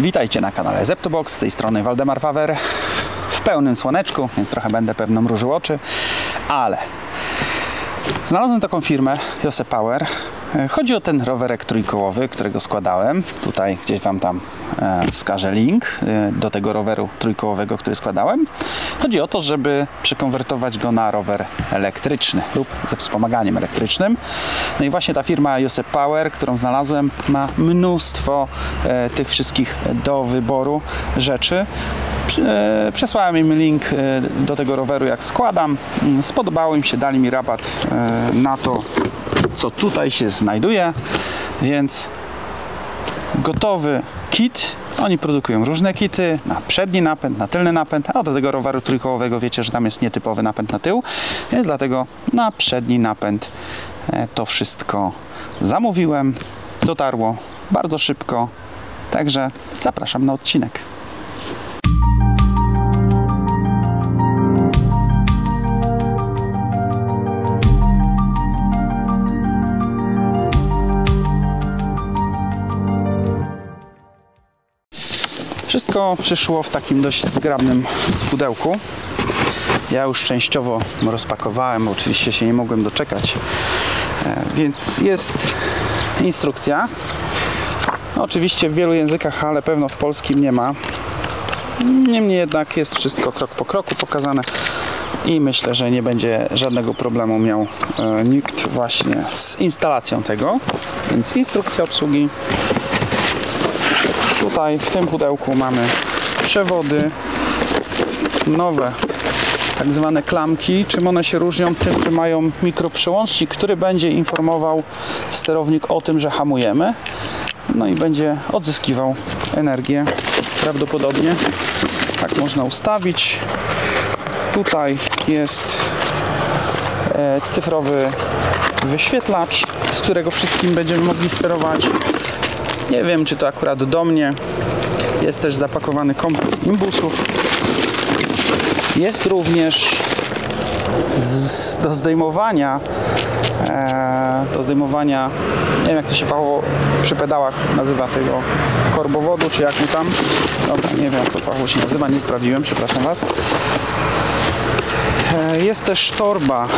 Witajcie na kanale Zeptobox, z tej strony Waldemar Fawer w pełnym słoneczku, więc trochę będę pewno mrużył oczy, ale znalazłem taką firmę Jose Power. E, Chodzi o ten rowerek trójkołowy, którego składałem. Tutaj gdzieś Wam tam e, wskażę link e, do tego roweru trójkołowego, który składałem. Chodzi o to, żeby przekonwertować go na rower elektryczny lub ze wspomaganiem elektrycznym. No i właśnie ta firma Jose Power, którą znalazłem, ma mnóstwo tych wszystkich do wyboru rzeczy. Przesłałem im link do tego roweru, jak składam. Mm, Spodobało im się, dali mi rabat na to, co tutaj się znajduje, więc gotowy kit. Oni produkują różne kity na przedni napęd, na tylny napęd, a do tego roweru trójkołowego wiecie, że tam jest nietypowy napęd na tył, więc dlatego na przedni napęd e, to wszystko zamówiłem. Dotarło bardzo szybko, także zapraszam na odcinek. Przyszło w takim dość zgrabnym pudełku. Ja już częściowo rozpakowałem, oczywiście się nie mogłem doczekać. E, Więc jest instrukcja. No, oczywiście w wielu językach, ale pewno w polskim nie ma. Niemniej jednak jest wszystko krok po kroku pokazane i myślę, że nie będzie żadnego problemu miał e, nikt właśnie z instalacją tego. Więc instrukcja obsługi Tutaj w tym pudełku mamy przewody, nowe tak zwane klamki. Czym one się różnią? Tym, że mają mikroprzełącznik, który będzie informował sterownik o tym, że hamujemy. No i będzie odzyskiwał energię prawdopodobnie. Tak można ustawić. Tutaj jest e, cyfrowy wyświetlacz, z którego wszystkim będziemy mogli sterować. Nie wiem, czy to akurat do mnie. Jest też zapakowany komplet imbusów. Jest również z, do zdejmowania e, do zdejmowania nie wiem jak to się fachowo przy pedałach nazywa tego korbowodu, czy jak mu tam dobra, nie wiem jak to fachowo się nazywa, nie sprawdziłem, przepraszam Was e, jest też torba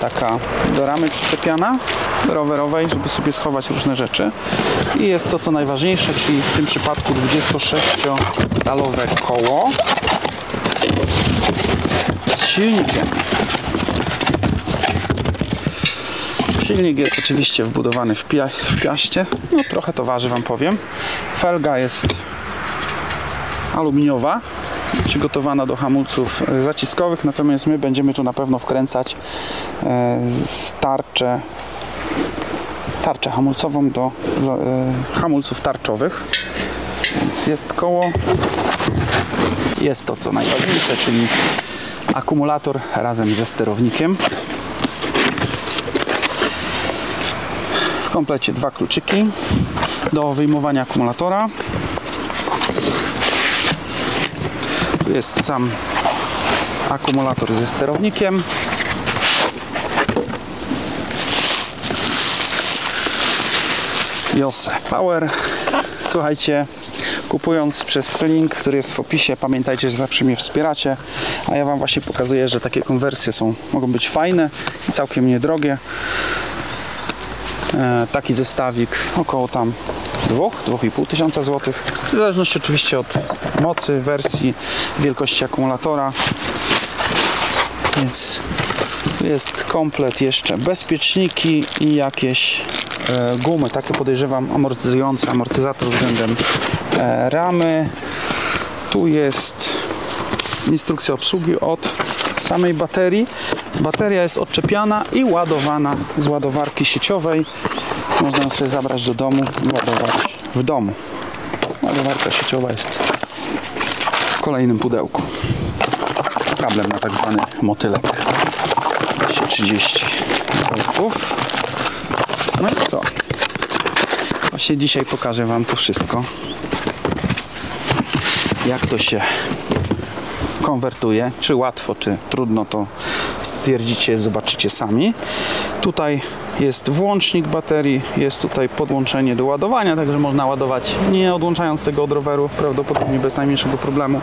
taka do ramy przyczepiana rowerowej, żeby sobie schować różne rzeczy. I jest to co najważniejsze, czyli w tym przypadku 26-calowe koło z silnikiem. Silnik jest oczywiście wbudowany w, pia- w piaście. No trochę to waży Wam powiem. Felga jest aluminiowa przygotowana do hamulców e, zaciskowych, natomiast my będziemy tu na pewno wkręcać e, tarczę, tarczę hamulcową do e, hamulców tarczowych. Więc jest koło, jest to co najważniejsze, czyli akumulator razem ze sterownikiem. W komplecie dwa kluczyki do wyjmowania akumulatora. Tu jest sam akumulator ze sterownikiem. Jose Power. Słuchajcie, kupując przez link, który jest w opisie, pamiętajcie, że zawsze mnie wspieracie, a ja Wam właśnie pokazuję, że takie konwersje są, mogą być fajne i całkiem niedrogie. E, taki zestawik około tam 2-2,5 tysiąca złotych. W zależności oczywiście od mocy, wersji, wielkości akumulatora. Więc jest komplet jeszcze bezpieczniki i jakieś e, gumy, takie podejrzewam amortyzujące, amortyzator względem e, ramy. Tu jest instrukcja obsługi od samej baterii. Bateria jest odczepiana i ładowana z ładowarki sieciowej. Można sobie zabrać do domu i ładować w domu. Ładowarka sieciowa jest w kolejnym pudełku z kablem na tak zwany motylek 30 voltów. No i co? Właśnie dzisiaj pokażę Wam to wszystko. Jak to się konwertuje. Czy łatwo, czy trudno, to stwierdzicie, zobaczycie sami. Tutaj jest włącznik baterii, jest tutaj podłączenie do ładowania, także można ładować nie odłączając tego od roweru, prawdopodobnie bez najmniejszego problemu.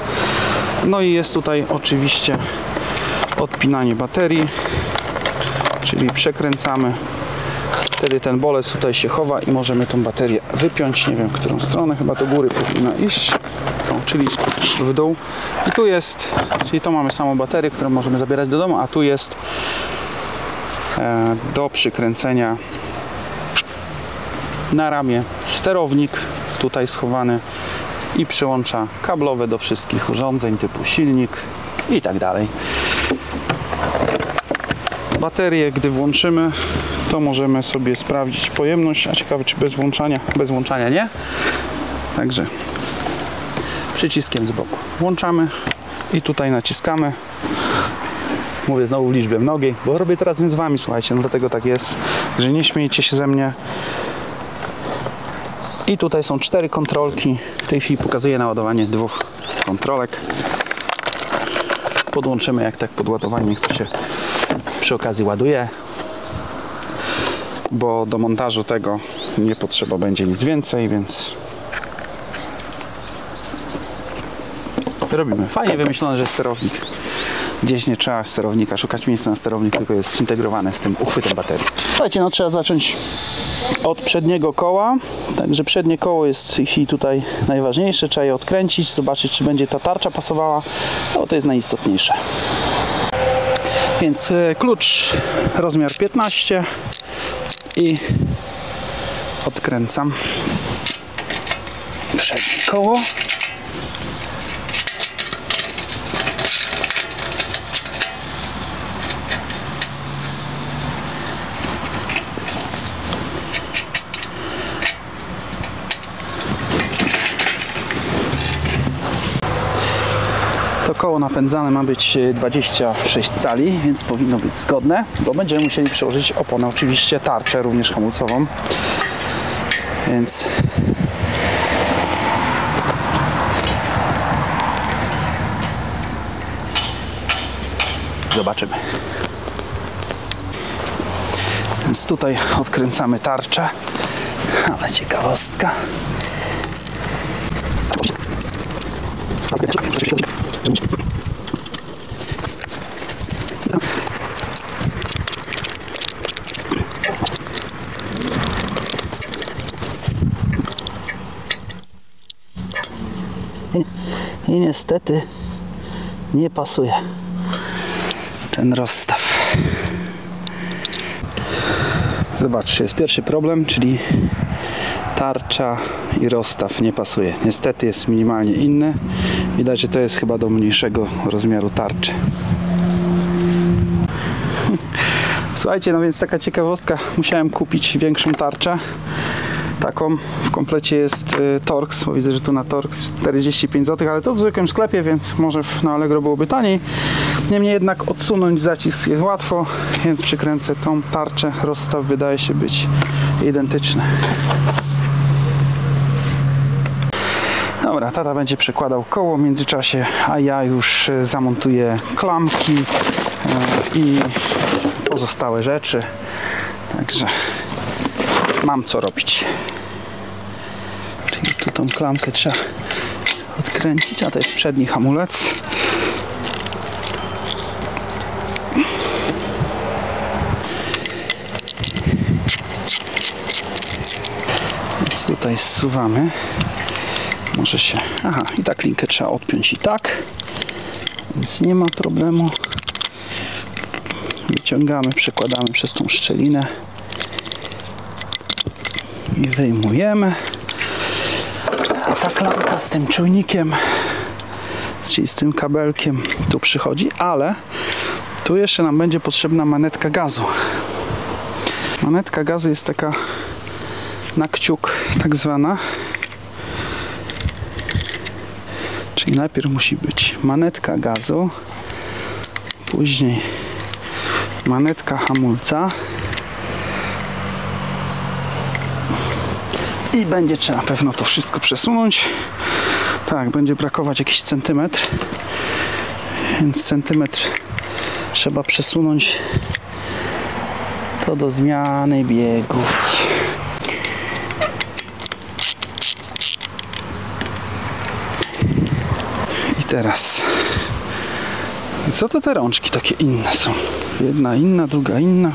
No i jest tutaj oczywiście odpinanie baterii, czyli przekręcamy Wtedy ten bolec tutaj się chowa i możemy tą baterię wypiąć. Nie wiem, w którą stronę, chyba do góry powinna iść. O, czyli w dół. I tu jest, czyli to mamy samą baterię, którą możemy zabierać do domu, a tu jest do przykręcenia na ramię sterownik tutaj schowany i przyłącza kablowe do wszystkich urządzeń typu silnik i tak dalej. Baterię, gdy włączymy, to możemy sobie sprawdzić pojemność, a ciekawe czy bez włączania, bez włączania nie. Także przyciskiem z boku włączamy i tutaj naciskamy. Mówię znowu w liczbie mnogiej, bo robię teraz z wami, słuchajcie, no dlatego tak jest, że nie śmiejcie się ze mnie. I tutaj są cztery kontrolki. W tej chwili pokazuję naładowanie dwóch kontrolek. Podłączymy jak tak podładowanie, niech to się przy okazji ładuje bo do montażu tego nie potrzeba będzie nic więcej, więc robimy. Fajnie wymyślone, że sterownik. Gdzieś nie trzeba sterownika szukać miejsca na sterownik, tylko jest zintegrowany z tym uchwytem baterii. Słuchajcie, no trzeba zacząć od przedniego koła. Także przednie koło jest i tutaj najważniejsze. Trzeba je odkręcić, zobaczyć, czy będzie ta tarcza pasowała. No to jest najistotniejsze. Więc e, klucz rozmiar 15 i odkręcam przednie koło. To koło napędzane ma być 26 cali, więc powinno być zgodne, bo będziemy musieli przełożyć oponę, oczywiście tarczę również hamulcową. Więc zobaczymy. Więc tutaj odkręcamy tarczę, ale ciekawostka. Niestety nie pasuje ten rozstaw. Zobaczcie, jest pierwszy problem, czyli tarcza i rozstaw nie pasuje. Niestety jest minimalnie inny. Widać, że to jest chyba do mniejszego rozmiaru tarczy. Słuchajcie, no więc taka ciekawostka, musiałem kupić większą tarczę. Taką w komplecie jest y, Torx, bo widzę, że tu na Torx 45 zł, ale to w zwykłym sklepie, więc może na Allegro byłoby taniej. Niemniej jednak odsunąć zacisk jest łatwo, więc przykręcę tą tarczę. Rozstaw wydaje się być identyczny. Dobra, tata będzie przekładał koło w międzyczasie, a ja już y, zamontuję klamki y, i pozostałe rzeczy. Także mam co robić. Czyli tu tą klamkę trzeba odkręcić, a to jest przedni hamulec. Więc tutaj zsuwamy. Może się... Aha, i tak linkę trzeba odpiąć i tak. Więc nie ma problemu. Wyciągamy, przekładamy przez tą szczelinę i wyjmujemy. A ta klamka z tym czujnikiem, czyli z tym kabelkiem tu przychodzi, ale tu jeszcze nam będzie potrzebna manetka gazu. Manetka gazu jest taka na kciuk tak zwana. Czyli najpierw musi być manetka gazu, później manetka hamulca i będzie trzeba pewno to wszystko przesunąć tak, będzie brakować jakiś centymetr Więc centymetr trzeba przesunąć to do zmiany biegów. I teraz co to te rączki takie inne są? Jedna inna, druga inna.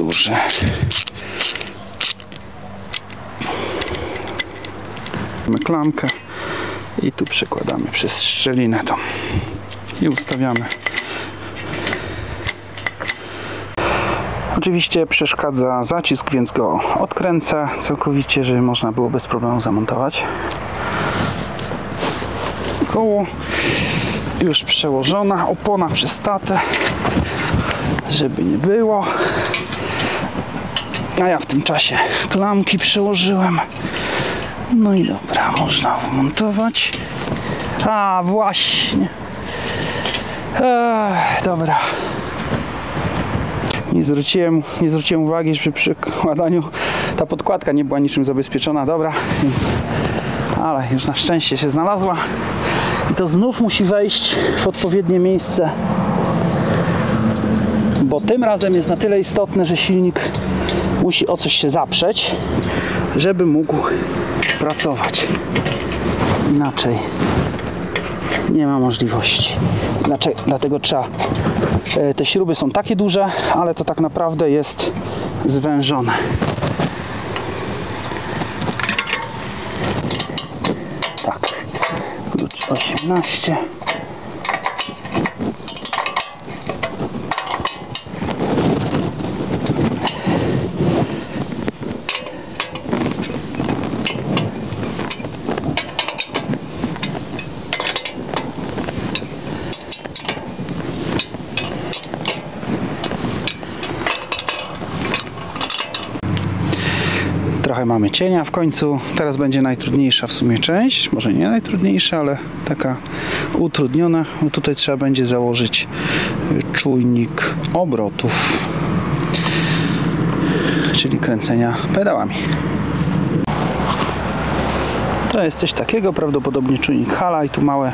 Duże. Mamy klamkę i tu przekładamy przez szczelinę tą i ustawiamy. Oczywiście przeszkadza zacisk, więc go odkręcę całkowicie, żeby można było bez problemu zamontować koło już przełożona opona przez tatę żeby nie było a ja w tym czasie klamki przełożyłem. No i dobra, można wmontować. A właśnie. Ech, dobra. Nie zwróciłem, nie zwróciłem uwagi, że przy kładaniu ta podkładka nie była niczym zabezpieczona, dobra, więc ale już na szczęście się znalazła. I to znów musi wejść w odpowiednie miejsce bo tym razem jest na tyle istotne, że silnik musi o coś się zaprzeć żeby mógł pracować. Inaczej nie ma możliwości. Dlatego trzeba e, te śruby są takie duże ale to tak naprawdę jest zwężone. Tak. Klucz 18 trochę mamy cienia w końcu. Teraz będzie najtrudniejsza w sumie część. Może nie najtrudniejsza, ale taka utrudniona. Bo tutaj trzeba będzie założyć y, czujnik obrotów, czyli kręcenia pedałami. To jest coś takiego, prawdopodobnie czujnik hala i tu małe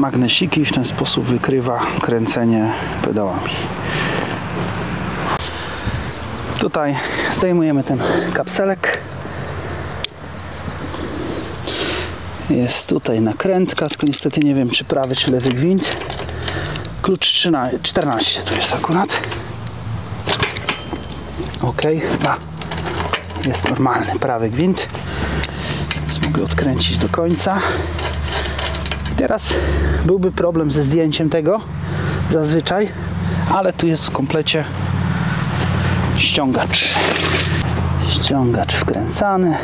magnesiki w ten sposób wykrywa kręcenie pedałami. Tutaj zdejmujemy ten kapselek. Jest tutaj nakrętka, tylko niestety nie wiem czy prawy czy lewy gwint. Klucz 13, 14 tu jest akurat. Ok, chyba jest normalny prawy gwint. Więc mogę odkręcić do końca. Teraz byłby problem ze zdjęciem tego zazwyczaj, ale tu jest w komplecie ściągacz. Ściągacz wkręcany.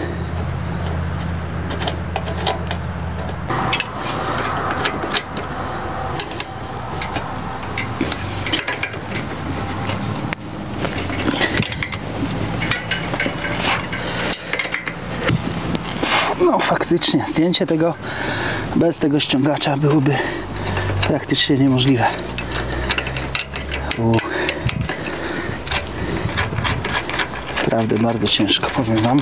No faktycznie zdjęcie tego bez tego ściągacza byłoby praktycznie niemożliwe. Naprawdę bardzo ciężko, powiem Wam.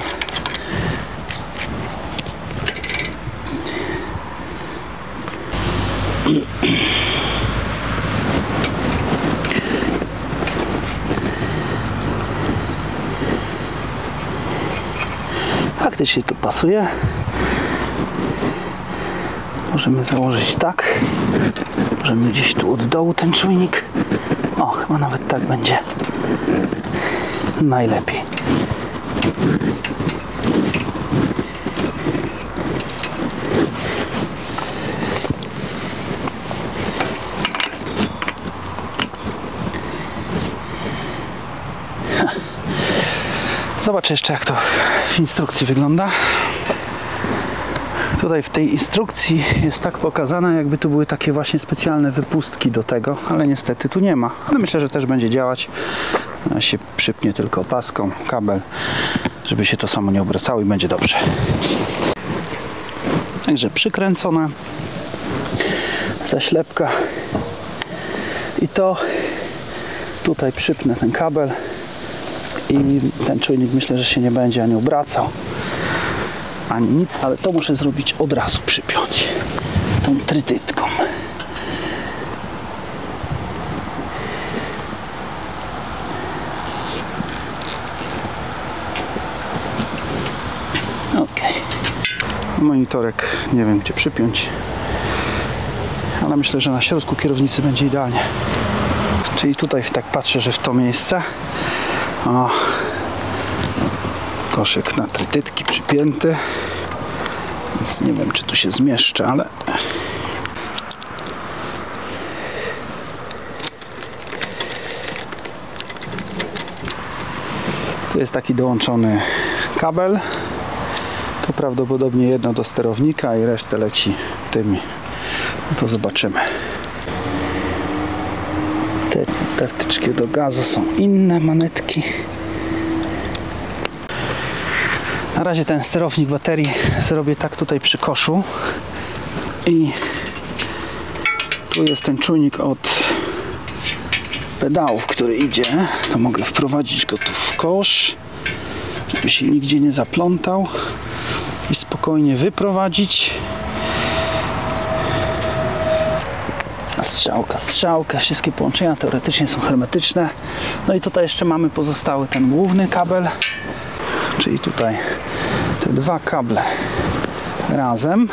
Faktycznie to pasuje. Możemy założyć tak. Możemy gdzieś tu od dołu ten czujnik. O, chyba nawet tak będzie najlepiej. Zobaczę jeszcze jak to w instrukcji wygląda. Tutaj w tej instrukcji jest tak pokazane, jakby tu były takie właśnie specjalne wypustki do tego, ale niestety tu nie ma. Ale myślę, że też będzie działać. Ja się przypnie tylko paską, kabel, żeby się to samo nie obracało i będzie dobrze. Także przykręcona zaślepka i to tutaj przypnę ten kabel i ten czujnik myślę, że się nie będzie ani obracał. ani nic, ale to muszę zrobić od razu, przypiąć tą trytytką. Ok. Monitorek nie wiem gdzie przypiąć, ale myślę, że na środku kierownicy będzie idealnie. Czyli tutaj tak patrzę, że w to miejsce. O, koszyk na trytytki przypięty. Więc nie wiem, czy tu się zmieszczę, ale Tu jest taki dołączony kabel. To prawdopodobnie jedno do sterownika i resztę leci tymi. No to zobaczymy. Wtyczki do gazu są inne manetki. Na razie ten sterownik baterii zrobię tak tutaj przy koszu. I tu jest ten czujnik od pedałów, który idzie. To mogę wprowadzić go tu w kosz, żeby się nigdzie nie zaplątał i spokojnie wyprowadzić. Strzałka, strzałka, wszystkie połączenia teoretycznie są hermetyczne. No i tutaj jeszcze mamy pozostały ten główny kabel, czyli tutaj te dwa kable razem.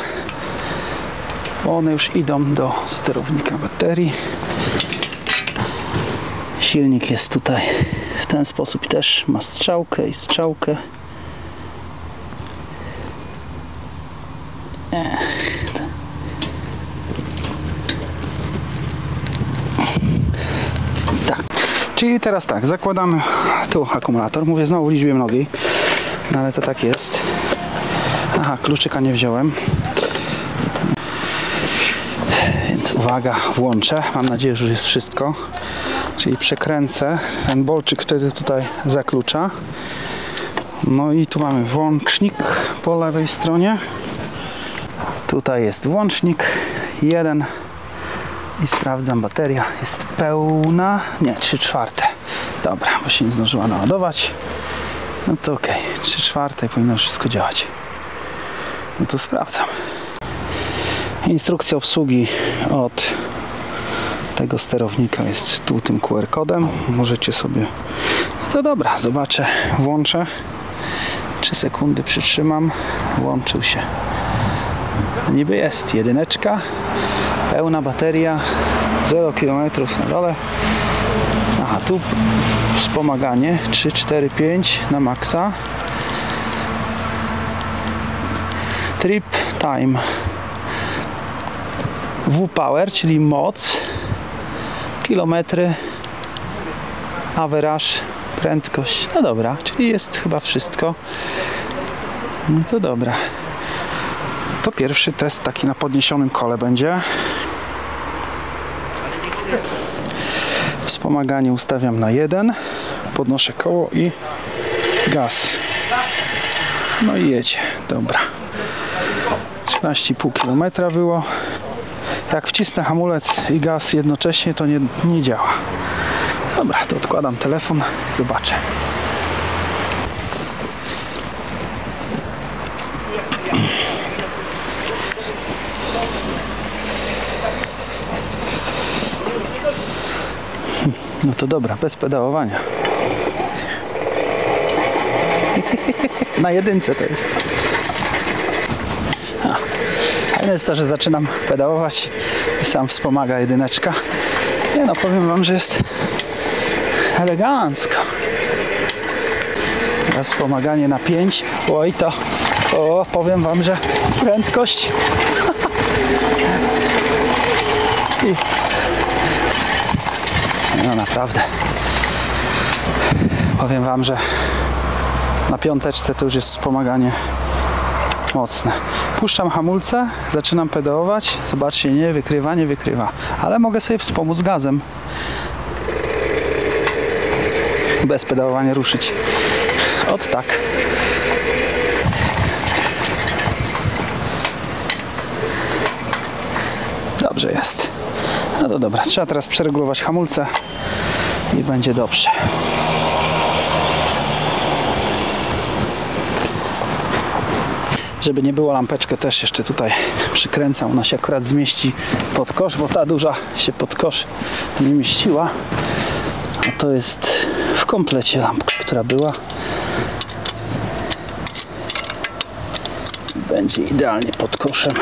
One już idą do sterownika baterii. Silnik jest tutaj w ten sposób też ma strzałkę i strzałkę. Tak. Czyli teraz tak, zakładamy tu akumulator. Mówię znowu w liczbie mnogiej, no ale to tak jest. Aha, kluczyka nie wziąłem. Więc uwaga, włączę. Mam nadzieję, że już jest wszystko. Czyli przekręcę. Ten bolczyk wtedy tutaj zaklucza. No i tu mamy włącznik po lewej stronie. Tutaj jest włącznik jeden i sprawdzam bateria jest pełna, nie, 3 czwarte. Dobra, bo się nie zdążyła naładować. No to ok, 3 czwarte powinno wszystko działać. No to sprawdzam. Instrukcja obsługi od tego sterownika jest tu tym QR kodem. Możecie sobie no to dobra, zobaczę, włączę. 3 sekundy przytrzymam. Włączył się niby jest jedyneczka pełna bateria 0 km na dole. Aha tu wspomaganie 3, 4, 5 na maksa. Trip time. W-Power, czyli moc kilometry average prędkość, no dobra, czyli jest chyba wszystko. No to dobra to pierwszy test taki na podniesionym kole będzie. Wspomaganie ustawiam na 1. Podnoszę koło i gaz. No i jedzie. Dobra. 13,5 km było. Jak wcisnę hamulec i gaz jednocześnie, to nie, nie działa. Dobra, to odkładam telefon. Zobaczę. No to dobra, bez pedałowania. Na jedynce to jest. Ale jest to, że zaczynam pedałować i sam wspomaga jedyneczka. Nie no, powiem wam, że jest elegancko. Teraz wspomaganie na 5. Oj to, o, powiem wam, że prędkość. I no naprawdę. Powiem Wam, że na piąteczce to już jest wspomaganie mocne. Puszczam hamulce, zaczynam pedałować. Zobaczcie, nie wykrywa, nie wykrywa. Ale mogę sobie wspomóc gazem. Bez pedałowania ruszyć. Od tak. Dobrze jest. No to dobra, trzeba teraz przeregulować hamulce i będzie dobrze. Żeby nie było lampeczkę też jeszcze tutaj przykręcam. Ona się akurat zmieści pod kosz, bo ta duża się pod kosz nie mieściła. A to jest w komplecie lampka, która była. Będzie idealnie pod koszem.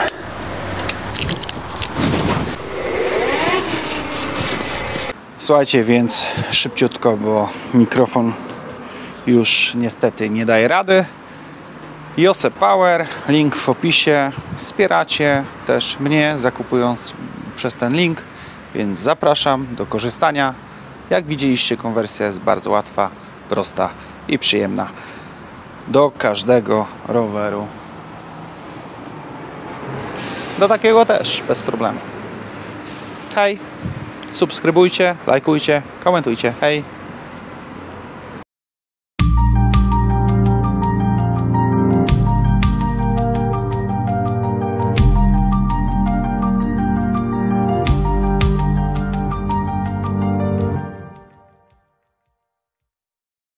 Słuchajcie, więc szybciutko, bo mikrofon już niestety nie daje rady. Jose Power, link w opisie. Wspieracie też mnie zakupując przez ten link, więc zapraszam do korzystania. Jak widzieliście, konwersja jest bardzo łatwa, prosta i przyjemna do każdego roweru. Do takiego też bez problemu. Hej, subskrybujcie, lajkujcie, komentujcie. Hej.